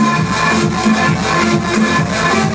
I'm sorry.